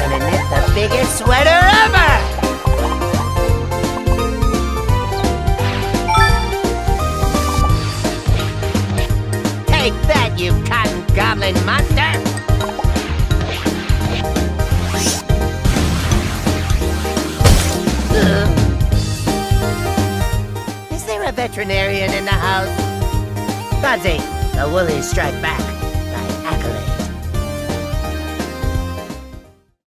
The biggest sweater ever! Take that, you cotton goblin monster! Ugh. Is there a veterinarian in the house? Bubsy, the Woolies strike back.